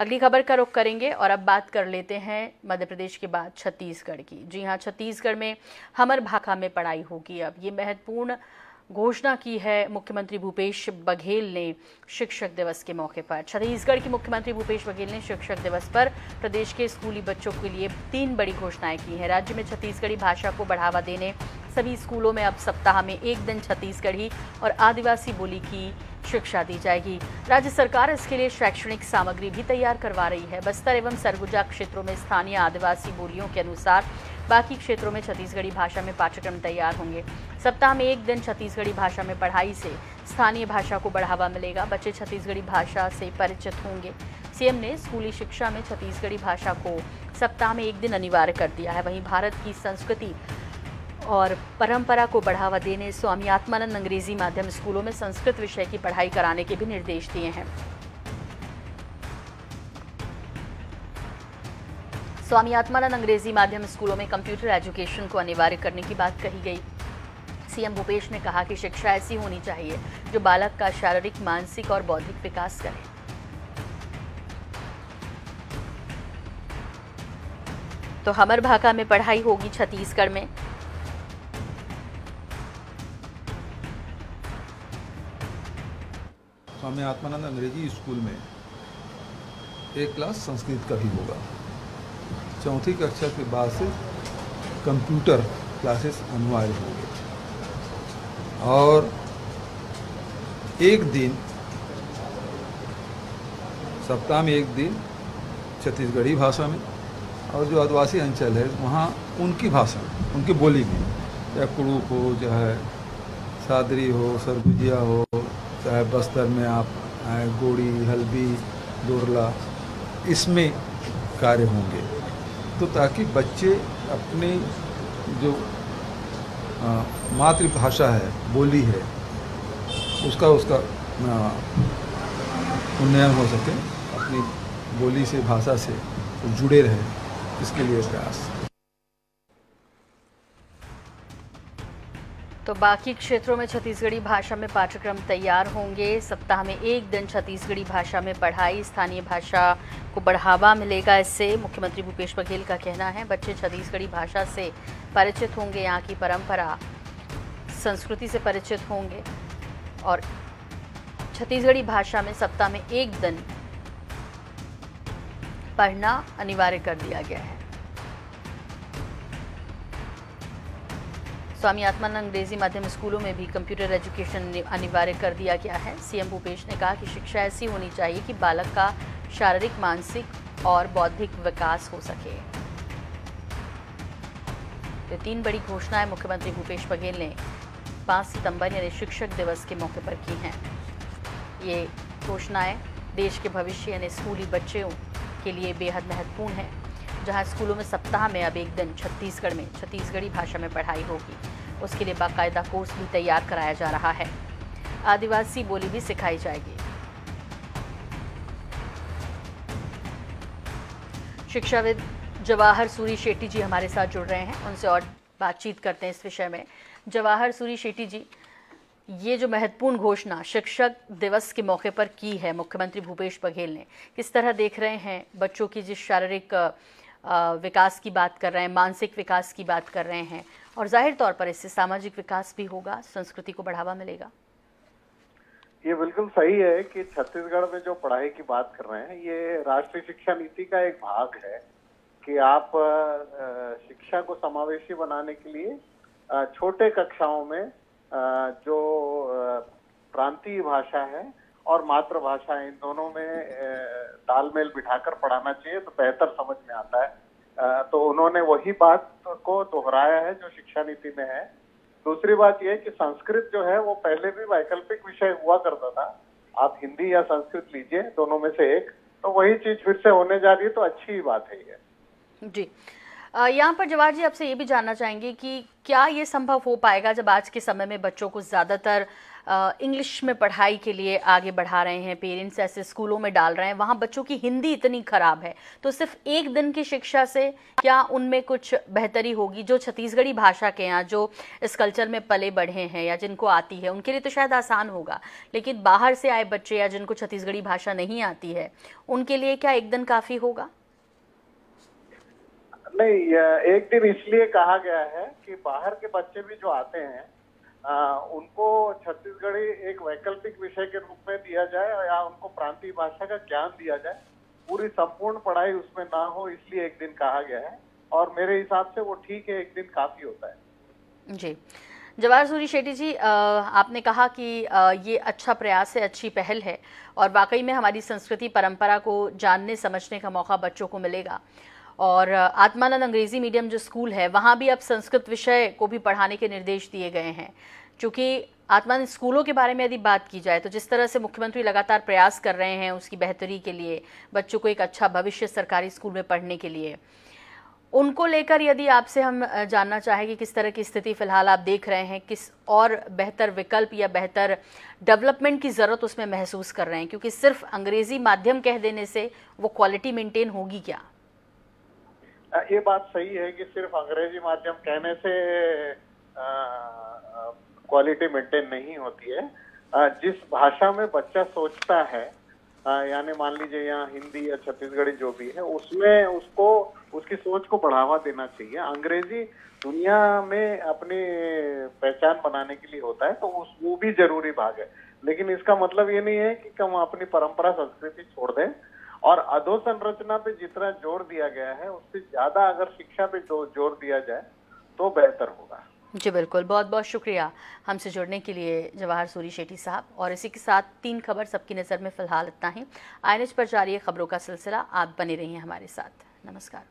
अगली खबर का रुख करेंगे और अब बात कर लेते हैं मध्य प्रदेश के बाद छत्तीसगढ़ की। जी हाँ छत्तीसगढ़ में हमर भाखा में पढ़ाई होगी अब। ये महत्वपूर्ण घोषणा की है मुख्यमंत्री भूपेश बघेल ने शिक्षक दिवस के मौके पर। छत्तीसगढ़ के मुख्यमंत्री भूपेश बघेल ने शिक्षक दिवस पर प्रदेश के स्कूली बच्चों के लिए तीन बड़ी घोषणाएँ की हैं। राज्य में छत्तीसगढ़ी भाषा को बढ़ावा देने सभी स्कूलों में अब सप्ताह में एक दिन छत्तीसगढ़ी और आदिवासी बोली की शिक्षा दी जाएगी। राज्य सरकार इसके लिए शैक्षणिक सामग्री भी तैयार करवा रही है। बस्तर एवं सरगुजा क्षेत्रों में स्थानीय आदिवासी बोलियों के अनुसार बाकी क्षेत्रों में छत्तीसगढ़ी भाषा में पाठ्यक्रम तैयार होंगे। सप्ताह में एक दिन छत्तीसगढ़ी भाषा में पढ़ाई से स्थानीय भाषा को बढ़ावा मिलेगा। बच्चे छत्तीसगढ़ी भाषा से परिचित होंगे। सीएम ने स्कूली शिक्षा में छत्तीसगढ़ी भाषा को सप्ताह में एक दिन अनिवार्य कर दिया है। वहीं भारत की संस्कृति और परंपरा को बढ़ावा देने स्वामी आत्मानंद अंग्रेज़ी माध्यम स्कूलों में संस्कृत विषय की पढ़ाई कराने के भी निर्देश दिए हैं। स्वामी आत्मानंद अंग्रेज़ी माध्यम स्कूलों में कंप्यूटर एजुकेशन को अनिवार्य करने की बात कही गई। सीएम भूपेश ने कहा कि शिक्षा ऐसी होनी चाहिए जो बालक का शारीरिक, मानसिक और बौद्धिक विकास करे। तो हमर भाका में पढ़ाई होगी छत्तीसगढ़ में। स्वामी आत्मानंद अंग्रेज़ी स्कूल में एक क्लास संस्कृत का भी होगा। चौथी कक्षा के बाद से कंप्यूटर क्लासेस अनिवार्य होंगे। और एक दिन, सप्ताह में एक दिन छत्तीसगढ़ी भाषा में, और जो आदिवासी अंचल है, वहाँ उनकी भाषा, उनकी बोली में चाहे कुड़ूक हो, चाहे सादरी हो, सरगुजिया हो चाहे बस्तर में आप गोड़ी हल्बी दोरला, इसमें कार्य होंगे। तो ताकि बच्चे अपनी जो मातृभाषा है, बोली है, उसका उसका उन्नयन हो सके, अपनी बोली से, भाषा से जुड़े रहे, इसके लिए प्रयास। तो बाकी क्षेत्रों में छत्तीसगढ़ी भाषा में पाठ्यक्रम तैयार होंगे। सप्ताह में एक दिन छत्तीसगढ़ी भाषा में पढ़ाई, स्थानीय भाषा को बढ़ावा मिलेगा इससे। मुख्यमंत्री भूपेश बघेल का कहना है, बच्चे छत्तीसगढ़ी भाषा से परिचित होंगे, यहाँ की परंपरा संस्कृति से परिचित होंगे। और छत्तीसगढ़ी भाषा में सप्ताह में एक दिन पढ़ना अनिवार्य कर दिया गया है। स्वामी आत्मानंद अंग्रेज़ी माध्यम स्कूलों में भी कंप्यूटर एजुकेशन अनिवार्य कर दिया गया है। सीएम भूपेश ने कहा कि शिक्षा ऐसी होनी चाहिए कि बालक का शारीरिक, मानसिक और बौद्धिक विकास हो सके। तो तीन बड़ी घोषणाएँ मुख्यमंत्री भूपेश बघेल ने 5 सितंबर यानी शिक्षक दिवस के मौके पर की हैं। ये घोषणाएँ देश के भविष्य यानी स्कूली बच्चों के लिए बेहद महत्वपूर्ण है। जहाँ स्कूलों में सप्ताह में अब एक दिन छत्तीसगढ़ में छत्तीसगढ़ी भाषा में पढ़ाई होगी। उसके लिए बाकायदा कोर्स भी तैयार कराया जा रहा है। आदिवासी बोली भी सिखाई जाएगी। शिक्षाविद जवाहर सूरी शेट्टी जी हमारे साथ जुड़ रहे हैं। उनसे और बातचीत करते हैं इस विषय में। जवाहर सूरी शेट्टी जी, ये जो महत्वपूर्ण घोषणा शिक्षक दिवस के मौके पर की है मुख्यमंत्री भूपेश बघेल ने, किस तरह देख रहे हैं बच्चों की जिस शारीरिक विकास की बात कर रहे हैं, मानसिक विकास की बात कर रहे हैं, और ज़ाहिर तौर पर इससे सामाजिक विकास भी होगा, संस्कृति को बढ़ावा मिलेगा। ये बिल्कुल सही है कि छत्तीसगढ़ में जो पढ़ाई की बात कर रहे हैं, ये राष्ट्रीय शिक्षा नीति का एक भाग है कि आप शिक्षा को समावेशी बनाने के लिए छोटे कक्षाओं में जो प्रांतीय भाषा है और मातृभाषा इन दोनों में तालमेल बिठाकर पढ़ाना चाहिए तो बेहतर समझ में आता है। तो उन्होंने वही बात को दोहराया है जो शिक्षा नीति में है। दूसरी बात यह कि संस्कृत जो है, वो पहले भी वैकल्पिक विषय हुआ करता था। आप हिंदी या संस्कृत लीजिए, दोनों में से एक तो वही चीज़ फिर से होने जा रही है तो अच्छी ही बात है ये। जी। यहाँ पर जवाहर जी, आपसे ये भी जानना चाहेंगे कि क्या ये संभव हो पाएगा जब आज के समय में बच्चों को ज़्यादातर इंग्लिश में पढ़ाई के लिए आगे बढ़ा रहे हैं, पेरेंट्स ऐसे स्कूलों में डाल रहे हैं, वहाँ बच्चों की हिंदी इतनी खराब है। तो सिर्फ़ एक दिन की शिक्षा से क्या उनमें कुछ बेहतरी होगी, जो छत्तीसगढ़ी भाषा के यहाँ जो इस कल्चर में पले बढ़े हैं या जिनको आती है, उनके लिए तो शायद आसान होगा। लेकिन बाहर से आए बच्चे या जिनको छत्तीसगढ़ी भाषा नहीं आती है, उनके लिए क्या एक दिन काफ़ी होगा? नहीं एक दिन इसलिए कहा गया है कि बाहर के बच्चे भी जो आते हैं आ, उनको छत्तीसगढ़ी एक वैकल्पिक विषय के रूप में दिया जाए या उनको प्रांतीय भाषा का ज्ञान दिया जाए पूरी संपूर्ण पढ़ाई उसमें ना हो इसलिए एक दिन कहा गया है। और मेरे हिसाब से वो ठीक है एक दिन काफ़ी होता है। जी। जवाहर सूरी शेट्टी जी आपने कहा कि ये अच्छा प्रयास है अच्छी पहल है और वाकई में हमारी संस्कृति परंपरा को जानने समझने का मौका बच्चों को मिलेगा। और आत्मानंद अंग्रेज़ी मीडियम जो स्कूल है, वहाँ भी अब संस्कृत विषय को भी पढ़ाने के निर्देश दिए गए हैं। क्योंकि आत्मानंद स्कूलों के बारे में यदि बात की जाए तो जिस तरह से मुख्यमंत्री लगातार प्रयास कर रहे हैं उसकी बेहतरी के लिए, बच्चों को एक अच्छा भविष्य सरकारी स्कूल में पढ़ने के लिए, उनको लेकर यदि आपसे हम जानना चाहें कि किस तरह की स्थिति फ़िलहाल आप देख रहे हैं, किस और बेहतर विकल्प या बेहतर डेवलपमेंट की ज़रूरत उसमें महसूस कर रहे हैं, क्योंकि सिर्फ़ अंग्रेज़ी माध्यम कह देने से वो क्वालिटी मेंटेन होगी क्या? ये बात सही है कि सिर्फ़ अंग्रेज़ी माध्यम कहने से क्वालिटी मेंटेन नहीं होती है। आ, जिस भाषा में बच्चा सोचता है यानी मान लीजिए यहाँ हिंदी या छत्तीसगढ़ी जो भी है उसमें उसको उसकी सोच को बढ़ावा देना चाहिए। अंग्रेज़ी दुनिया में अपनी पहचान बनाने के लिए होता है तो उस वो भी ज़रूरी भाग है। लेकिन इसका मतलब ये नहीं है कि हम अपनी परंपरा संस्कृति छोड़ दें। और अधोसंरचना पे जितना ज़ोर दिया गया है, उससे ज़्यादा अगर शिक्षा पे जो ज़ोर दिया जाए तो बेहतर होगा। जी, बिल्कुल। बहुत बहुत शुक्रिया हमसे जुड़ने के लिए, जवाहर सूरी शेट्टी साहब। और इसी के साथ तीन खबर सबकी नज़र में फ़िलहाल इतना ही। आईएनएच पर जारी खबरों का सिलसिला। आप बने रहिए हमारे साथ। नमस्कार।